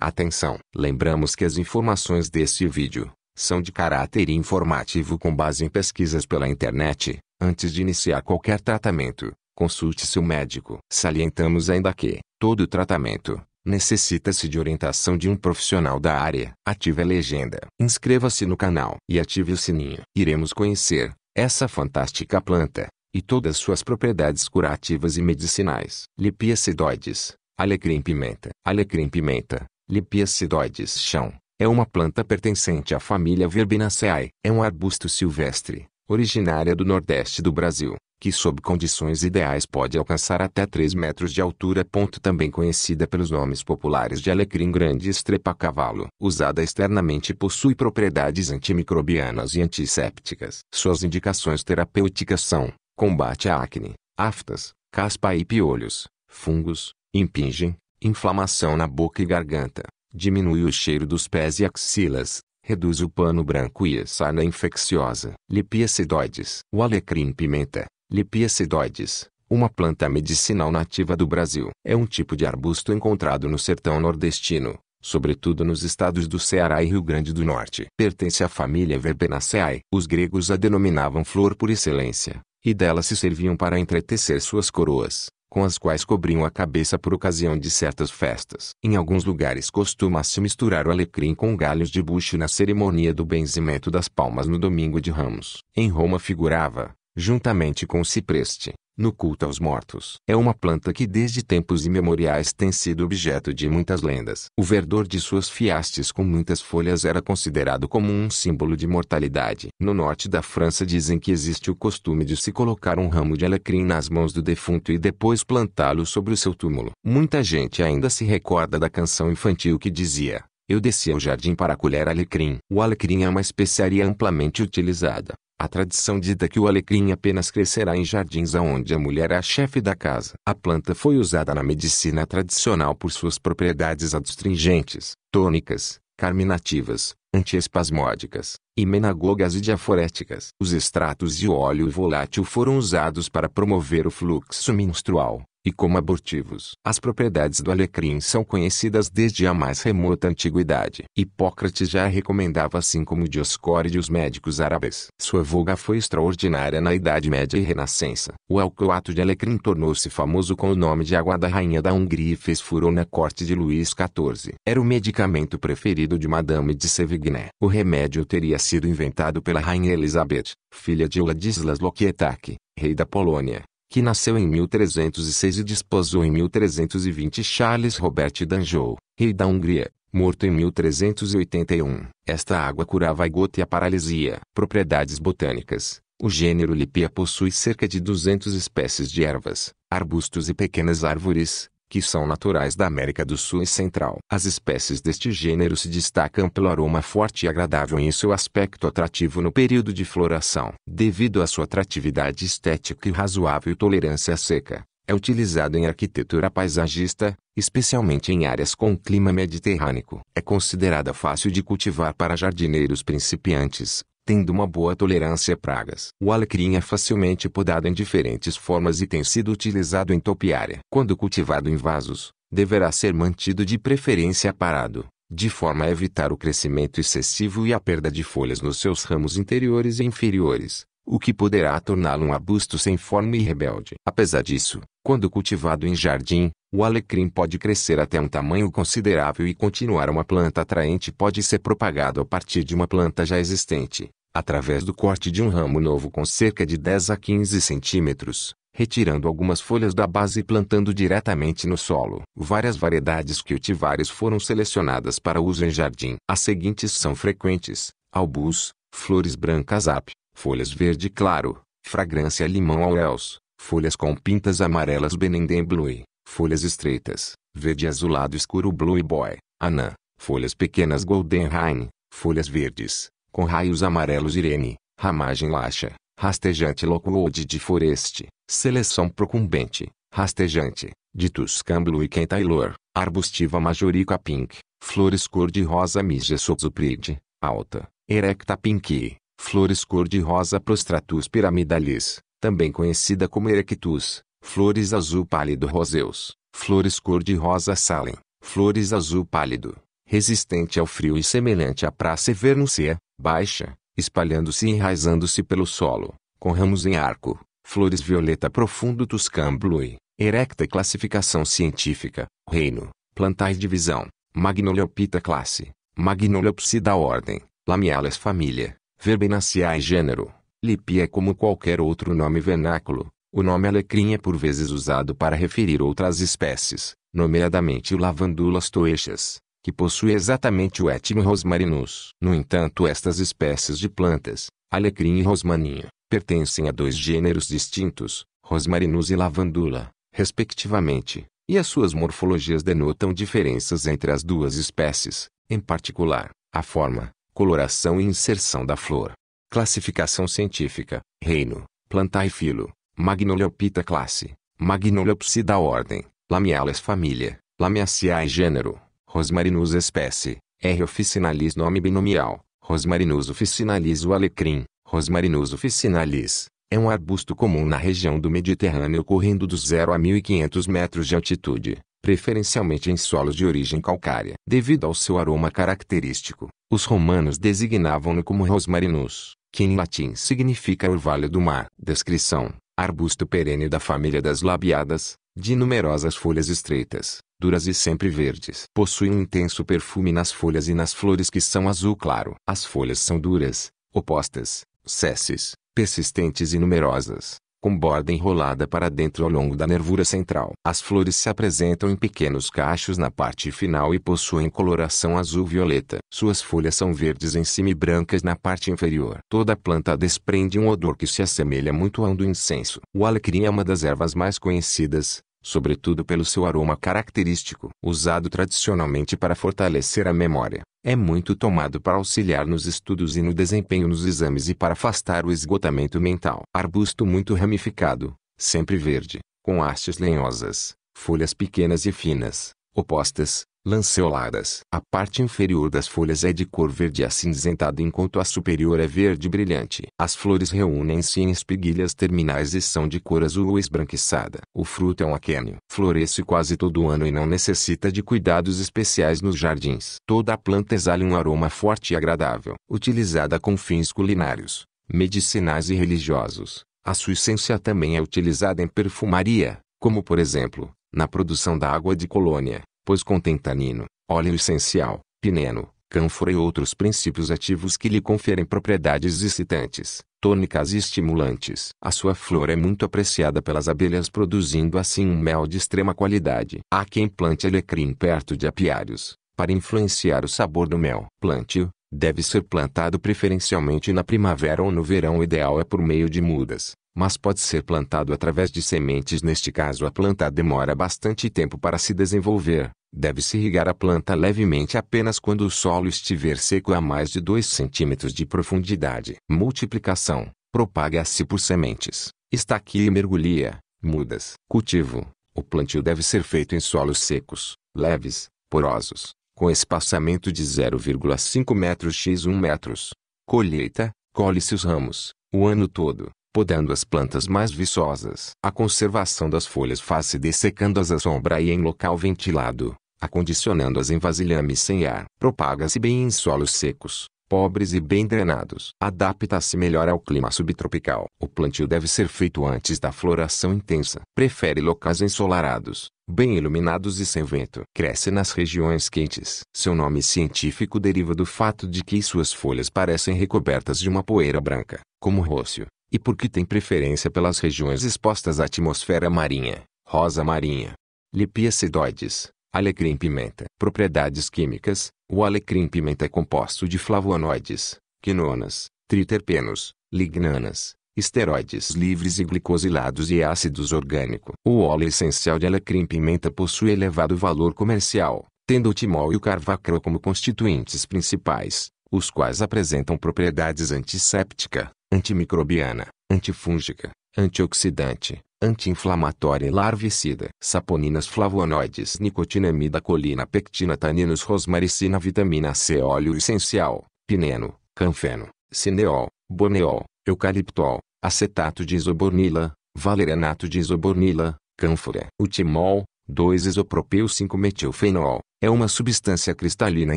Atenção! Lembramos que as informações deste vídeo são de caráter informativo com base em pesquisas pela internet. Antes de iniciar qualquer tratamento, consulte seu médico. Salientamos ainda que todo tratamento necessita-se de orientação de um profissional da área. Ative a legenda. Inscreva-se no canal e ative o sininho. Iremos conhecer essa fantástica planta e todas suas propriedades curativas e medicinais. Lipiacidoides, alecrim-pimenta. Alecrim-pimenta, Lipiacidoides chão, é uma planta pertencente à família Verbinaceae. É um arbusto silvestre, originária do nordeste do Brasil, que sob condições ideais pode alcançar até 3 metros de altura. Também conhecida pelos nomes populares de alecrim grande e estrepa-cavalo. Usada externamente possui propriedades antimicrobianas e antissépticas. Suas indicações terapêuticas são combate à acne, aftas, caspa e piolhos, fungos, impingem, inflamação na boca e garganta, diminui o cheiro dos pés e axilas, reduz o pano branco e a sarna infecciosa. Lipiacidoides. O alecrim-pimenta, Lipiacidoides, uma planta medicinal nativa do Brasil. É um tipo de arbusto encontrado no sertão nordestino, sobretudo nos estados do Ceará e Rio Grande do Norte. Pertence à família Verbenaceae. Os gregos a denominavam flor por excelência e dela se serviam para entretecer suas coroas, com as quais cobriam a cabeça por ocasião de certas festas. Em alguns lugares costuma-se misturar o alecrim com galhos de bucho na cerimônia do benzimento das palmas no domingo de ramos. Em Roma figurava, juntamente com o cipreste, no culto aos mortos. É uma planta que desde tempos imemoriais tem sido objeto de muitas lendas. O verdor de suas fiastes com muitas folhas era considerado como um símbolo de mortalidade. No norte da França dizem que existe o costume de se colocar um ramo de alecrim nas mãos do defunto e depois plantá-lo sobre o seu túmulo. Muita gente ainda se recorda da canção infantil que dizia eu desci ao jardim para colher alecrim. O alecrim é uma especiaria amplamente utilizada. A tradição dita que o alecrim apenas crescerá em jardins aonde a mulher é a chefe da casa. A planta foi usada na medicina tradicional por suas propriedades adstringentes, tônicas, carminativas, antiespasmódicas, imenagogas e diaforéticas. Os extratos de óleo volátil foram usados para promover o fluxo menstrual, e como abortivos. As propriedades do alecrim são conhecidas desde a mais remota antiguidade. Hipócrates já a recomendava assim como Dioscórides os médicos árabes. Sua voga foi extraordinária na Idade Média e Renascença. O alcoato de alecrim tornou-se famoso com o nome de água da rainha da Hungria e fez furor na corte de Luís XIV. Era o medicamento preferido de Madame de Sévigné. O remédio teria sido inventado pela rainha Elizabeth, filha de Władysław Łokietak, rei da Polônia que nasceu em 1306 e desposou em 1320 Charles Robert d'Anjou, rei da Hungria, morto em 1381. Esta água curava a gota e a paralisia. Propriedades botânicas. O gênero Lipia possui cerca de 200 espécies de ervas, arbustos e pequenas árvores, que são naturais da América do Sul e Central. As espécies deste gênero se destacam pelo aroma forte e agradável e seu aspecto atrativo no período de floração. Devido à sua atratividade estética e razoável tolerância à seca, é utilizado em arquitetura paisagista, especialmente em áreas com clima mediterrâneo. É considerada fácil de cultivar para jardineiros principiantes, tendo uma boa tolerância a pragas. O alecrim é facilmente podado em diferentes formas e tem sido utilizado em topiária. Quando cultivado em vasos, deverá ser mantido de preferência parado, de forma a evitar o crescimento excessivo e a perda de folhas nos seus ramos interiores e inferiores, o que poderá torná-lo um arbusto sem forma e rebelde. Apesar disso, quando cultivado em jardim, o alecrim pode crescer até um tamanho considerável e continuar uma planta atraente pode ser propagado a partir de uma planta já existente através do corte de um ramo novo com cerca de 10 a 15 centímetros, retirando algumas folhas da base e plantando diretamente no solo. Várias variedades cultivares foram selecionadas para uso em jardim. As seguintes são frequentes: albus, flores brancas ap, folhas verde claro, fragrância limão aureus, folhas com pintas amarelas benendem blue, folhas estreitas, verde azulado escuro blue boy, anã, folhas pequenas golden rain, folhas verdes, com raios amarelos Irene, ramagem laxa, rastejante lockwood de foreste, seleção procumbente, rastejante, de Tuscan Blue e Taylor, arbustiva majorica pink, flores cor-de-rosa Migesopsupride, alta, erecta pink, flores cor-de-rosa Prostratus piramidalis, também conhecida como erectus, flores azul pálido roseus, flores cor-de-rosa Salem, flores azul pálido, resistente ao frio e semelhante à praça vernúcea, baixa, espalhando-se e enraizando-se pelo solo, com ramos em arco, flores violeta profundo tuscan blue, erecta classificação científica, reino, plantais divisão, Magnoleopita classe, Magnoleopsida ordem, Lamiales família, Verbenaceae gênero, Lipia como qualquer outro nome vernáculo, o nome alecrim é por vezes usado para referir outras espécies, nomeadamente o Lavandulas toechas, que possui exatamente o etmo rosmarinus. No entanto estas espécies de plantas, alecrim e rosmaninho, pertencem a dois gêneros distintos, rosmarinus e lavandula, respectivamente, e as suas morfologias denotam diferenças entre as duas espécies, em particular, a forma, coloração e inserção da flor. Classificação científica, reino, plantae filo, Magnoleopita classe, Magnoleopsida ordem, Lamiales família, Lamiaceae gênero, Rosmarinus espécie, R. officinalis nome binomial, Rosmarinus officinalis o alecrim, Rosmarinus officinalis, é um arbusto comum na região do Mediterrâneo ocorrendo dos 0 a 1500 metros de altitude, preferencialmente em solos de origem calcária. Devido ao seu aroma característico, os romanos designavam-no como Rosmarinus, que em latim significa orvalho do mar. Descrição: arbusto perene da família das labiadas, de numerosas folhas estreitas, duras e sempre verdes. Possui um intenso perfume nas folhas e nas flores que são azul claro. As folhas são duras, opostas, cesses, persistentes e numerosas, com borda enrolada para dentro ao longo da nervura central. As flores se apresentam em pequenos cachos na parte final e possuem coloração azul-violeta. Suas folhas são verdes em cima e brancas na parte inferior. Toda planta desprende um odor que se assemelha muito ao do incenso. O alecrim é uma das ervas mais conhecidas, sobretudo pelo seu aroma característico, usado tradicionalmente para fortalecer a memória. É muito tomado para auxiliar nos estudos e no desempenho nos exames e para afastar o esgotamento mental. Arbusto muito ramificado, sempre verde, com hastes lenhosas, folhas pequenas e finas, opostas, lanceoladas. A parte inferior das folhas é de cor verde acinzentada enquanto a superior é verde brilhante. As flores reúnem-se em espiguilhas terminais e são de cor azul ou esbranquiçada. O fruto é um aquênio. Floresce quase todo ano e não necessita de cuidados especiais nos jardins. Toda a planta exala um aroma forte e agradável. Utilizada com fins culinários, medicinais e religiosos. A sua essência também é utilizada em perfumaria, como por exemplo, na produção da água de colônia, pois contém tanino, óleo essencial, pineno, cânfora e outros princípios ativos que lhe conferem propriedades excitantes, tônicas e estimulantes. A sua flor é muito apreciada pelas abelhas produzindo assim um mel de extrema qualidade. Há quem plante alecrim perto de apiários, para influenciar o sabor do mel. Plante-o, deve ser plantado preferencialmente na primavera ou no verão. O ideal é por meio de mudas, mas pode ser plantado através de sementes. Neste caso, a planta demora bastante tempo para se desenvolver. Deve-se irrigar a planta levemente apenas quando o solo estiver seco a mais de 2 cm de profundidade. Multiplicação. Propaga-se por sementes. Está aqui e mergulha. Mudas. Cultivo. O plantio deve ser feito em solos secos, leves, porosos, com espaçamento de 0,5 metros x 1 metros. Colheita. Colhe-se os ramos, o ano todo podando as plantas mais viçosas. A conservação das folhas faz-se dessecando-as à sombra e em local ventilado, acondicionando-as em vasilhames sem ar. Propaga-se bem em solos secos, pobres e bem drenados. Adapta-se melhor ao clima subtropical. O plantio deve ser feito antes da floração intensa. Prefere locais ensolarados, bem iluminados e sem vento. Cresce nas regiões quentes. Seu nome científico deriva do fato de que suas folhas parecem recobertas de uma poeira branca, como rócio e porque tem preferência pelas regiões expostas à atmosfera marinha, rosa marinha. Lipiacidoides, alecrim-pimenta. Propriedades químicas, o alecrim-pimenta é composto de flavonoides, quinonas, triterpenos, lignanas, esteroides livres e glicosilados e ácidos orgânicos. O óleo essencial de alecrim-pimenta possui elevado valor comercial, tendo o timol e o carvacrol como constituintes principais, os quais apresentam propriedades antisséptica, antimicrobiana, antifúngica, antioxidante, anti-inflamatória e larvicida. Saponinas flavonoides nicotinamida colina pectina taninos rosmaricina vitamina C óleo essencial, pineno, canfeno, cineol, boneol, eucaliptol, acetato de isobornila, valerianato de isobornila, cânfora, utimol, 2-isopropil 5-metilfenol, é uma substância cristalina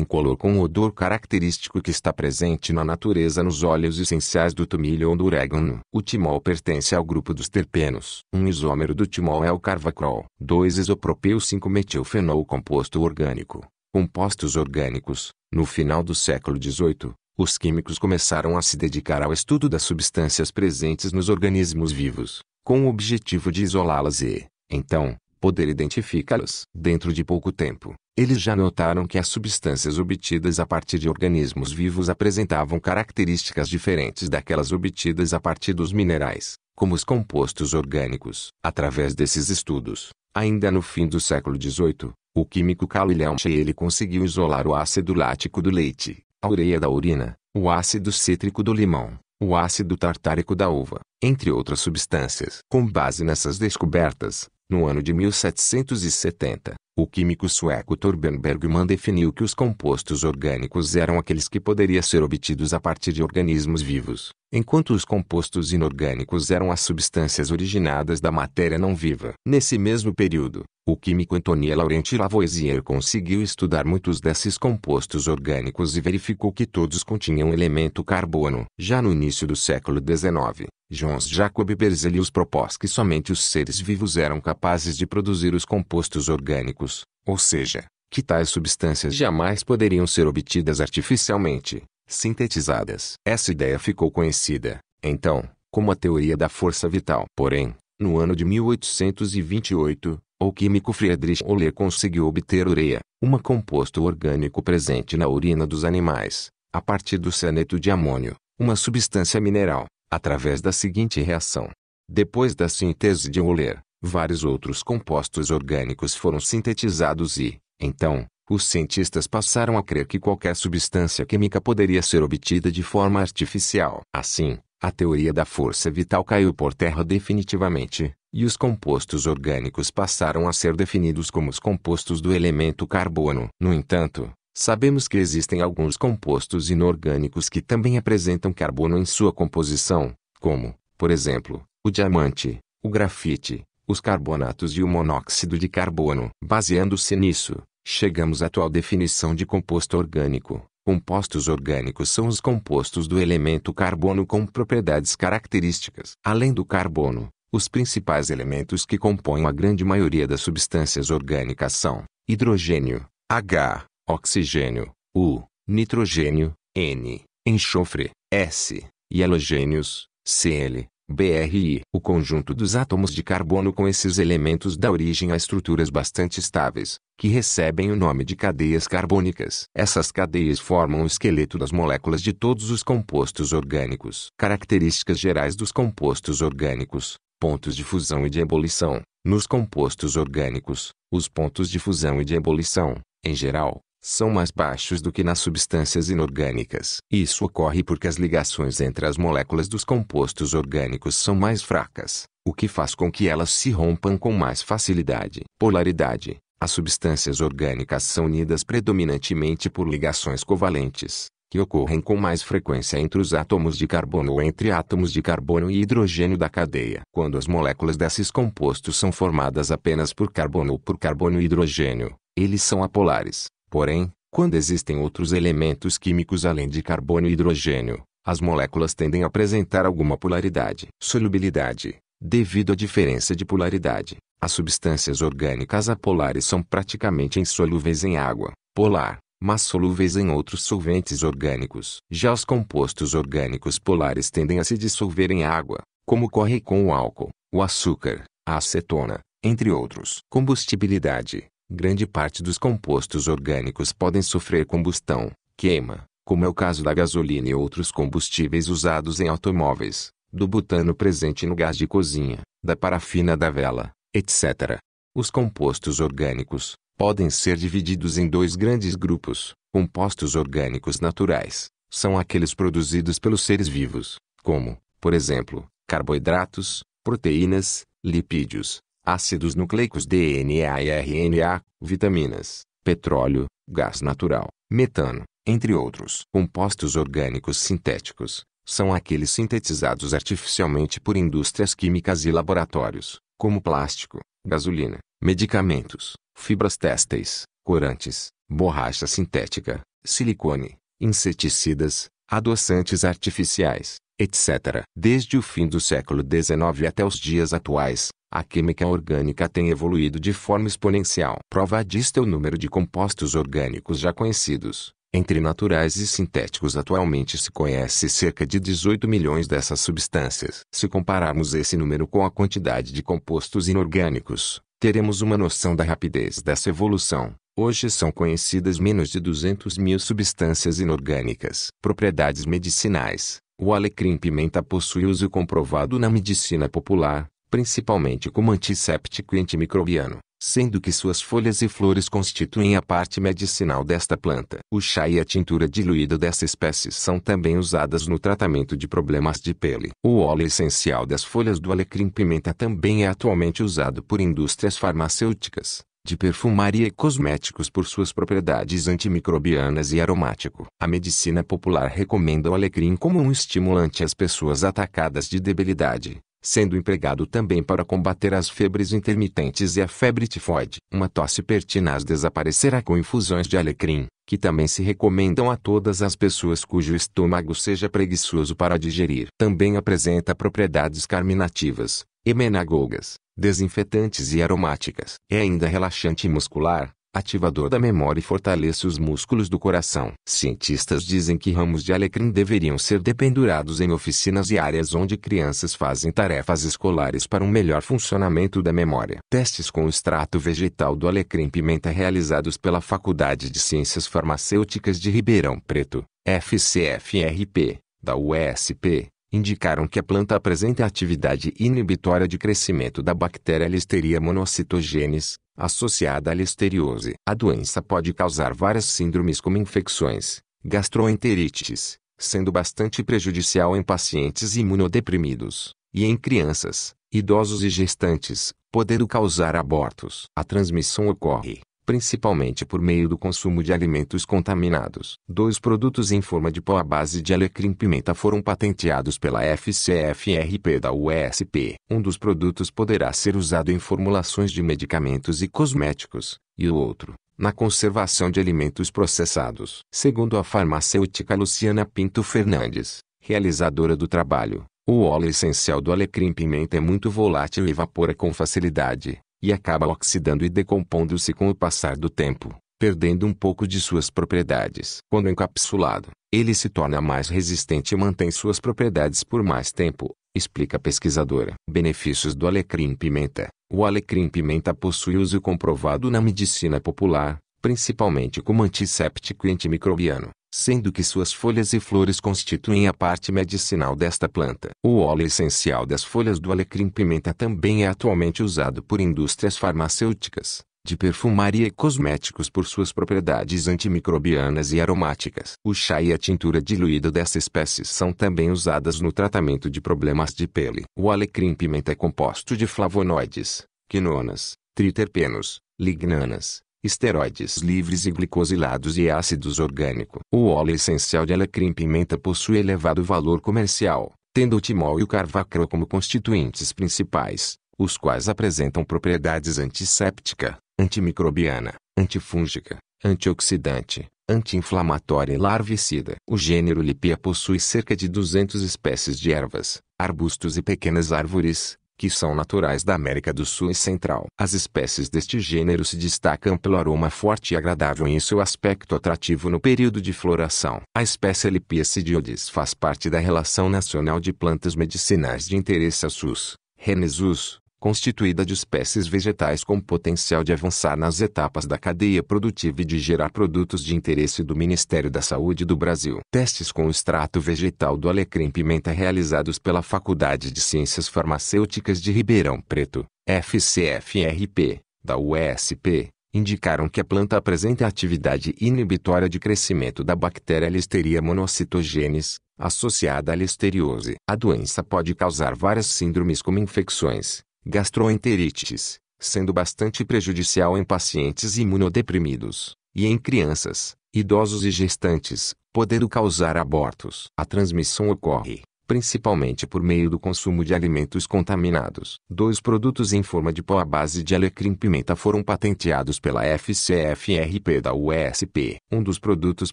incolor com um odor característico que está presente na natureza nos óleos essenciais do tomilho ou do orégano. O timol pertence ao grupo dos terpenos. Um isômero do timol é o carvacrol. 2-isopropil 5-metilfenol composto orgânico. Compostos orgânicos. No final do século XVIII, os químicos começaram a se dedicar ao estudo das substâncias presentes nos organismos vivos, com o objetivo de isolá-las e, então, poder identificá-las. Dentro de pouco tempo, eles já notaram que as substâncias obtidas a partir de organismos vivos apresentavam características diferentes daquelas obtidas a partir dos minerais, como os compostos orgânicos. Através desses estudos, ainda no fim do século XVIII, o químico William Scheele conseguiu isolar o ácido lático do leite, a ureia da urina, o ácido cítrico do limão, o ácido tartárico da uva, entre outras substâncias. Com base nessas descobertas, no ano de 1770, o químico sueco Torbjörn Bergman definiu que os compostos orgânicos eram aqueles que poderiam ser obtidos a partir de organismos vivos, enquanto os compostos inorgânicos eram as substâncias originadas da matéria não viva. Nesse mesmo período, o químico Antoine Laurent Lavoisier conseguiu estudar muitos desses compostos orgânicos e verificou que todos continham o elemento carbono. Já no início do século XIX, Johannes Jacob Berzelius propôs que somente os seres vivos eram capazes de produzir os compostos orgânicos, ou seja, que tais substâncias jamais poderiam ser obtidas artificialmente, sintetizadas. Essa ideia ficou conhecida, então, como a teoria da força vital. Porém, no ano de 1828, o químico Friedrich Oller conseguiu obter ureia, um composto orgânico presente na urina dos animais, a partir do cianeto de amônio, uma substância mineral, através da seguinte reação. Depois da síntese de Oller, vários outros compostos orgânicos foram sintetizados e, então, os cientistas passaram a crer que qualquer substância química poderia ser obtida de forma artificial. Assim, a teoria da força vital caiu por terra definitivamente, e os compostos orgânicos passaram a ser definidos como os compostos do elemento carbono. No entanto, sabemos que existem alguns compostos inorgânicos que também apresentam carbono em sua composição, como, por exemplo, o diamante, o grafite, os carbonatos e o monóxido de carbono. Baseando-se nisso, chegamos à atual definição de composto orgânico. Compostos orgânicos são os compostos do elemento carbono com propriedades características. Além do carbono, os principais elementos que compõem a grande maioria das substâncias orgânicas são hidrogênio, H, oxigênio, U, nitrogênio, N, enxofre, S, e halogênios, Cl, BRI. O conjunto dos átomos de carbono com esses elementos dá origem a estruturas bastante estáveis, que recebem o nome de cadeias carbônicas. Essas cadeias formam o esqueleto das moléculas de todos os compostos orgânicos. Características gerais dos compostos orgânicos pontos de fusão e de ebulição. Nos compostos orgânicos, os pontos de fusão e de ebulição, em geral, são mais baixos do que nas substâncias inorgânicas. Isso ocorre porque as ligações entre as moléculas dos compostos orgânicos são mais fracas, o que faz com que elas se rompam com mais facilidade. Polaridade. As substâncias orgânicas são unidas predominantemente por ligações covalentes, que ocorrem com mais frequência entre os átomos de carbono ou entre átomos de carbono e hidrogênio da cadeia. Quando as moléculas desses compostos são formadas apenas por carbono ou por carbono e hidrogênio, eles são apolares. Porém, quando existem outros elementos químicos além de carbono e hidrogênio, as moléculas tendem a apresentar alguma polaridade. Solubilidade. Devido à diferença de polaridade, as substâncias orgânicas apolares são praticamente insolúveis em água. Polar mas solúveis em outros solventes orgânicos. Já os compostos orgânicos polares tendem a se dissolver em água, como ocorre com o álcool, o açúcar, a acetona, entre outros. Combustibilidade. Grande parte dos compostos orgânicos podem sofrer combustão, queima, como é o caso da gasolina e outros combustíveis usados em automóveis, do butano presente no gás de cozinha, da parafina da vela, etc. Os compostos orgânicos, podem ser divididos em dois grandes grupos. Compostos orgânicos naturais são aqueles produzidos pelos seres vivos, como, por exemplo, carboidratos, proteínas, lipídios, ácidos nucleicos DNA e RNA, vitaminas, petróleo, gás natural, metano, entre outros. Compostos orgânicos sintéticos são aqueles sintetizados artificialmente por indústrias químicas e laboratórios, como plástico, gasolina, medicamentos, fibras têxteis, corantes, borracha sintética, silicone, inseticidas, adoçantes artificiais, etc. Desde o fim do século XIX até os dias atuais, a química orgânica tem evoluído de forma exponencial. Prova disto é o número de compostos orgânicos já conhecidos. Entre naturais e sintéticos atualmente se conhece cerca de 18 milhões dessas substâncias. Se compararmos esse número com a quantidade de compostos inorgânicos, teremos uma noção da rapidez dessa evolução. Hoje são conhecidas menos de 200 mil substâncias inorgânicas. Propriedades medicinais. O alecrim-pimenta possui uso comprovado na medicina popular, principalmente como antisséptico e antimicrobiano, sendo que suas folhas e flores constituem a parte medicinal desta planta. O chá e a tintura diluída dessa espécie são também usadas no tratamento de problemas de pele. O óleo essencial das folhas do alecrim-pimenta também é atualmente usado por indústrias farmacêuticas de perfumaria e cosméticos por suas propriedades antimicrobianas e aromático. A medicina popular recomenda o alecrim como um estimulante às pessoas atacadas de debilidade, sendo empregado também para combater as febres intermitentes e a febre tifoide. Uma tosse pertinaz desaparecerá com infusões de alecrim, que também se recomendam a todas as pessoas cujo estômago seja preguiçoso para digerir. Também apresenta propriedades carminativas, emenagogas, desinfetantes e aromáticas. É ainda relaxante muscular, ativador da memória e fortalece os músculos do coração. Cientistas dizem que ramos de alecrim deveriam ser dependurados em oficinas e áreas onde crianças fazem tarefas escolares para um melhor funcionamento da memória. Testes com o extrato vegetal do alecrim-pimenta realizados pela Faculdade de Ciências Farmacêuticas de Ribeirão Preto, FCFRP, da UESP, indicaram que a planta apresenta atividade inibitória de crescimento da bactéria Listeria monocytogenes, associada à listeriose. A doença pode causar várias síndromes como infecções, gastroenterites, sendo bastante prejudicial em pacientes imunodeprimidos, e em crianças, idosos e gestantes, podendo causar abortos. A transmissão ocorre, principalmente por meio do consumo de alimentos contaminados. Dois produtos em forma de pó à base de alecrim-pimenta foram patenteados pela FCFRP da USP. Um dos produtos poderá ser usado em formulações de medicamentos e cosméticos, e o outro, na conservação de alimentos processados. Segundo a farmacêutica Luciana Pinto Fernandes, realizadora do trabalho, o óleo essencial do alecrim-pimenta é muito volátil e evapora com facilidade, e acaba oxidando e decompondo-se com o passar do tempo, perdendo um pouco de suas propriedades. Quando encapsulado, ele se torna mais resistente e mantém suas propriedades por mais tempo, explica a pesquisadora. Benefícios do alecrim-pimenta. O alecrim-pimenta possui uso comprovado na medicina popular, principalmente como antisséptico e antimicrobiano sendo que suas folhas e flores constituem a parte medicinal desta planta. O óleo essencial das folhas do alecrim-pimenta também é atualmente usado por indústrias farmacêuticas, de perfumaria e cosméticos por suas propriedades antimicrobianas e aromáticas. O chá e a tintura diluída dessa espécie são também usadas no tratamento de problemas de pele. O alecrim-pimenta é composto de flavonoides, quinonas, triterpenos, lignanas, esteroides livres e glicosilados e ácidos orgânicos. O óleo essencial de alecrim-pimenta possui elevado valor comercial, tendo o timol e o carvacrol como constituintes principais, os quais apresentam propriedades antisséptica, antimicrobiana, antifúngica, antioxidante, anti-inflamatória e larvicida. O gênero Lipia possui cerca de 200 espécies de ervas, arbustos e pequenas árvores, que são naturais da América do Sul e Central. As espécies deste gênero se destacam pelo aroma forte e agradável e seu aspecto atrativo no período de floração. A espécie Lipiacidioides faz parte da Relação Nacional de Plantas Medicinais de Interesse SUS, RENESUS, constituída de espécies vegetais com potencial de avançar nas etapas da cadeia produtiva e de gerar produtos de interesse do Ministério da Saúde do Brasil. Testes com o extrato vegetal do alecrim-pimenta realizados pela Faculdade de Ciências Farmacêuticas de Ribeirão Preto, FCFRP, da UESP, indicaram que a planta apresenta atividade inibitória de crescimento da bactéria Listeria monocytogenes, associada à listeriose. A doença pode causar várias síndromes como infecções, gastroenterites, sendo bastante prejudicial em pacientes imunodeprimidos, e em crianças, idosos e gestantes, podendo causar abortos. A transmissão ocorre, principalmente por meio do consumo de alimentos contaminados. Dois produtos em forma de pó à base de alecrim-pimenta foram patenteados pela FCFRP da USP. Um dos produtos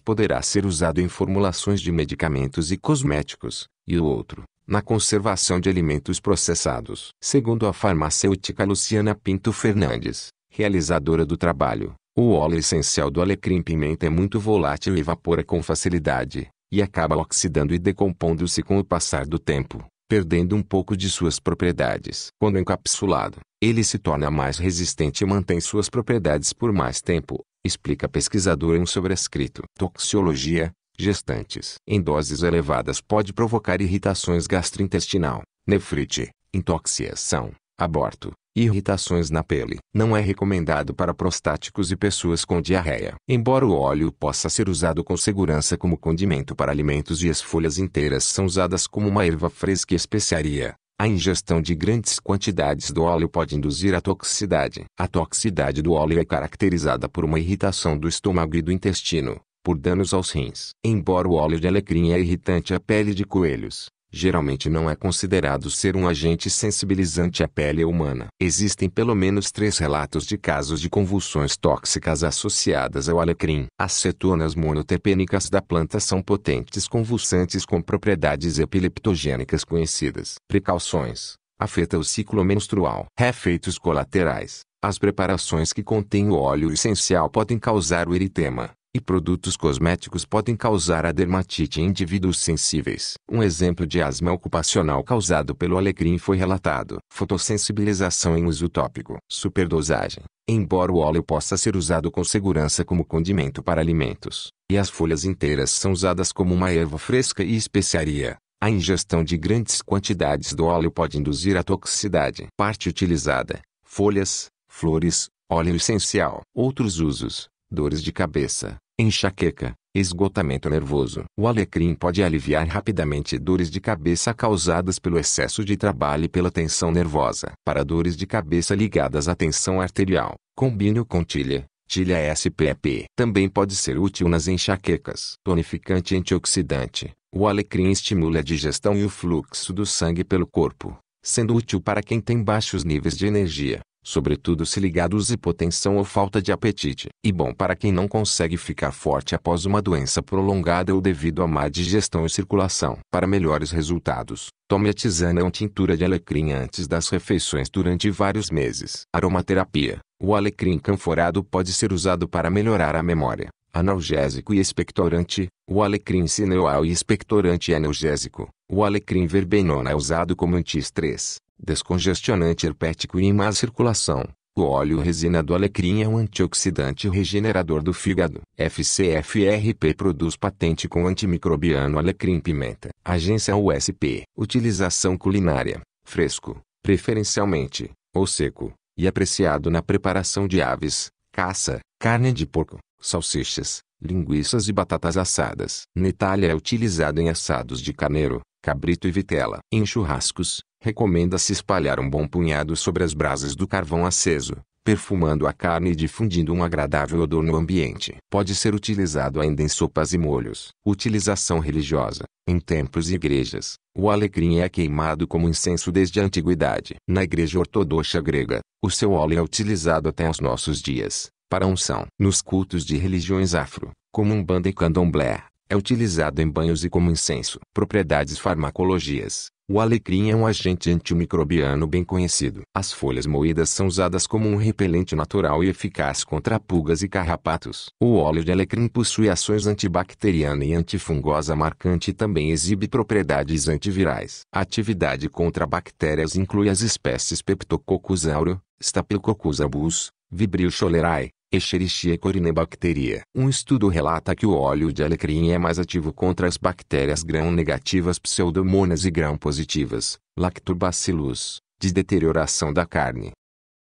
poderá ser usado em formulações de medicamentos e cosméticos, e o outro, na conservação de alimentos processados. Segundo a farmacêutica Luciana Pinto Fernandes, realizadora do trabalho, o óleo essencial do alecrim-pimenta é muito volátil e evapora com facilidade, e acaba oxidando e decompondo-se com o passar do tempo, perdendo um pouco de suas propriedades. Quando encapsulado, ele se torna mais resistente e mantém suas propriedades por mais tempo, explica pesquisador em um sobrescrito. Toxicologia, gestantes. Em doses elevadas pode provocar irritações gastrointestinal, nefrite, intoxicação, aborto, irritações na pele. Não é recomendado para prostáticos e pessoas com diarreia. Embora o óleo possa ser usado com segurança como condimento para alimentos e as folhas inteiras são usadas como uma erva fresca e especiaria, a ingestão de grandes quantidades do óleo pode induzir a toxicidade. A toxicidade do óleo é caracterizada por uma irritação do estômago e do intestino, por danos aos rins. Embora o óleo de alecrim é irritante à pele de coelhos, geralmente não é considerado ser um agente sensibilizante à pele humana. Existem pelo menos três relatos de casos de convulsões tóxicas associadas ao alecrim. As cetonas monoterpênicas da planta são potentes convulsantes com propriedades epileptogênicas conhecidas. Precauções. Afeta o ciclo menstrual. Efeitos colaterais. As preparações que contêm o óleo essencial podem causar o eritema, e produtos cosméticos podem causar a dermatite em indivíduos sensíveis. Um exemplo de asma ocupacional causado pelo alecrim foi relatado. Fotossensibilização em uso tópico. Superdosagem. Embora o óleo possa ser usado com segurança como condimento para alimentos, e as folhas inteiras são usadas como uma erva fresca e especiaria, a ingestão de grandes quantidades do óleo pode induzir a toxicidade. Parte utilizada: folhas, flores, óleo essencial. Outros usos: dores de cabeça, enxaqueca, esgotamento nervoso. O alecrim pode aliviar rapidamente dores de cabeça causadas pelo excesso de trabalho e pela tensão nervosa. Para dores de cabeça ligadas à tensão arterial, combine-o com tilha, tilha SPP. Também pode ser útil nas enxaquecas. Tonificante antioxidante. O alecrim estimula a digestão e o fluxo do sangue pelo corpo, sendo útil para quem tem baixos níveis de energia sobretudo se ligados à hipotensão ou falta de apetite, e bom para quem não consegue ficar forte após uma doença prolongada ou devido a má digestão e circulação. Para melhores resultados, tome a tisana ou tintura de alecrim antes das refeições durante vários meses. Aromaterapia. O alecrim canforado pode ser usado para melhorar a memória, analgésico e expectorante, o alecrim cineoal e expectorante analgésico. O alecrim verbenona é usado como anti-estresse, descongestionante herpético e em má circulação. O óleo resina do alecrim é um antioxidante regenerador do fígado. FCFRP produz patente com antimicrobiano alecrim-pimenta. Agência USP. Utilização culinária. Fresco, preferencialmente, ou seco, e apreciado na preparação de aves, caça, carne de porco, salsichas, linguiças e batatas assadas. Na Itália é utilizado em assados de carneiro, cabrito e vitela. Em churrascos, recomenda-se espalhar um bom punhado sobre as brasas do carvão aceso, perfumando a carne e difundindo um agradável odor no ambiente. Pode ser utilizado ainda em sopas e molhos. Utilização religiosa. Em templos e igrejas, o alecrim é queimado como incenso desde a antiguidade. Na igreja ortodoxa grega, o seu óleo é utilizado até os nossos dias, para unção. Nos cultos de religiões afro, como Umbanda e Candomblé, é utilizado em banhos e como incenso. Propriedades farmacologias. O alecrim é um agente antimicrobiano bem conhecido. As folhas moídas são usadas como um repelente natural e eficaz contra pulgas e carrapatos. O óleo de alecrim possui ações antibacteriana e antifungosa marcante e também exibe propriedades antivirais. A atividade contra bactérias inclui as espécies Peptococcus aureus, Staphylococcus aureus, Vibrio cholerae, Escherichia corinebacteria. Um estudo relata que o óleo de alecrim é mais ativo contra as bactérias gram-negativas pseudomonas e gram-positivas, lactobacillus, de deterioração da carne.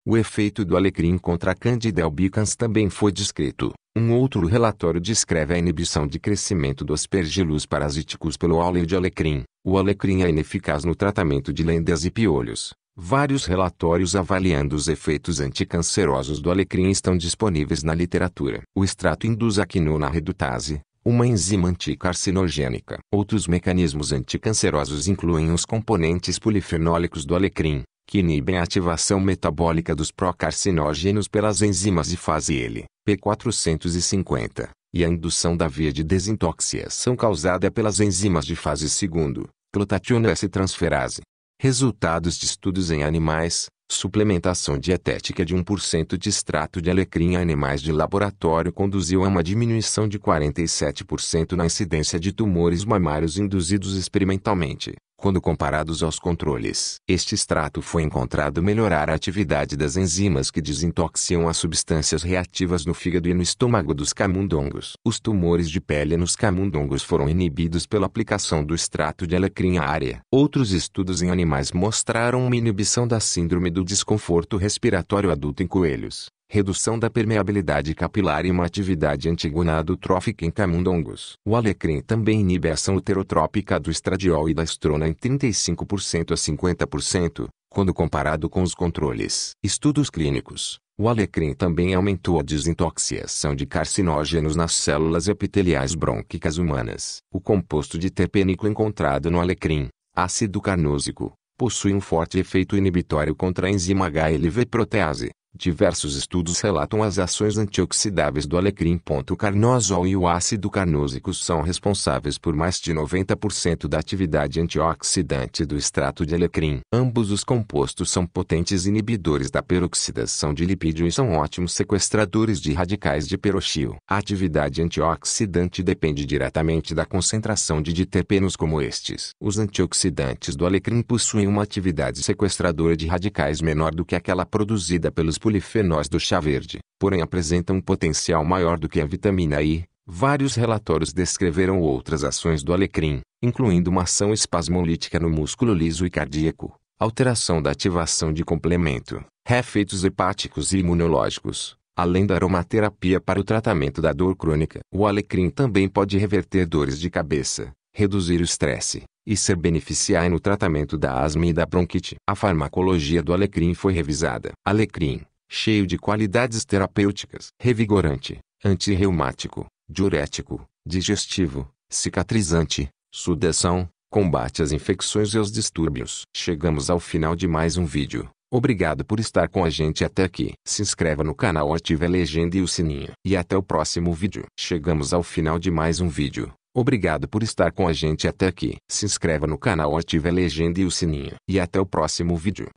O efeito do alecrim contra a Candida albicans também foi descrito. Um outro relatório descreve a inibição de crescimento dos aspergillus parasíticos pelo óleo de alecrim. O alecrim é ineficaz no tratamento de lendas e piolhos. Vários relatórios avaliando os efeitos anticancerosos do alecrim estão disponíveis na literatura. O extrato induz a quinona redutase, uma enzima anticarcinogênica. Outros mecanismos anticancerosos incluem os componentes polifenólicos do alecrim, que inibem a ativação metabólica dos procarcinógenos pelas enzimas de fase L, P450, e a indução da via de desintoxicação causada pelas enzimas de fase 2, glutationa S-transferase. Resultados de estudos em animais, suplementação dietética de 1% de extrato de alecrim em animais de laboratório conduziu a uma diminuição de 47% na incidência de tumores mamários induzidos experimentalmente quando comparados aos controles. Este extrato foi encontrado melhorar a atividade das enzimas que desintoxicam as substâncias reativas no fígado e no estômago dos camundongos. Os tumores de pele nos camundongos foram inibidos pela aplicação do extrato de alecrim à área. Outros estudos em animais mostraram uma inibição da síndrome do desconforto respiratório adulto em coelhos redução da permeabilidade capilar e uma atividade antigonadotrófica em camundongos. O alecrim também inibe a ação uterotrópica do estradiol e da estrona em 35% a 50%, quando comparado com os controles. Estudos clínicos. O alecrim também aumentou a desintoxicação de carcinógenos nas células epiteliais brônquicas humanas. O composto de terpênico encontrado no alecrim, ácido carnósico, possui um forte efeito inibitório contra a enzima HLV protease, Diversos estudos relatam as ações antioxidáveis do alecrim. Carnosol e o ácido carnósico são responsáveis por mais de 90% da atividade antioxidante do extrato de alecrim. Ambos os compostos são potentes inibidores da peroxidação de lipídio e são ótimos sequestradores de radicais de peroxil. A atividade antioxidante depende diretamente da concentração de diterpenos como estes. Os antioxidantes do alecrim possuem uma atividade sequestradora de radicais menor do que aquela produzida pelos polifenóis do chá verde, porém apresentam um potencial maior do que a vitamina I. Vários relatórios descreveram outras ações do alecrim, incluindo uma ação espasmolítica no músculo liso e cardíaco, alteração da ativação de complemento, efeitos hepáticos e imunológicos, além da aromaterapia para o tratamento da dor crônica. O alecrim também pode reverter dores de cabeça, reduzir o estresse e ser beneficiar no tratamento da asma e da bronquite. A farmacologia do alecrim foi revisada. Alecrim cheio de qualidades terapêuticas, revigorante, antirreumático, diurético, digestivo, cicatrizante, sudação, combate às infecções e aos distúrbios. Chegamos ao final de mais um vídeo. Obrigado por estar com a gente até aqui. Se inscreva no canal ative a legenda e o sininho. E até o próximo vídeo. Chegamos ao final de mais um vídeo. Obrigado por estar com a gente até aqui. Se inscreva no canal ative a legenda e o sininho. E até o próximo vídeo.